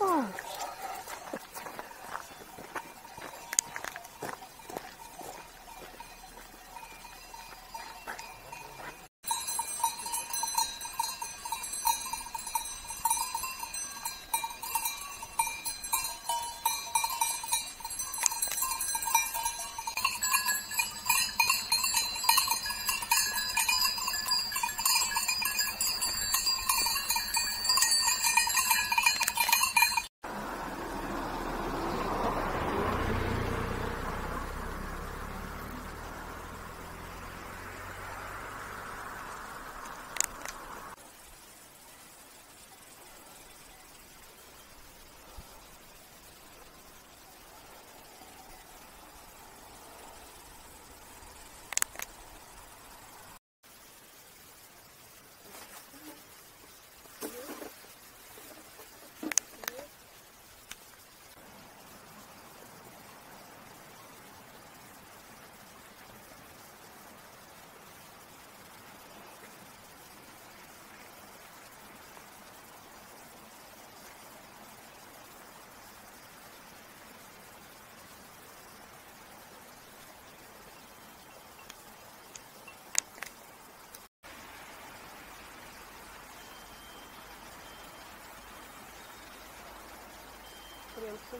Oh. eu sou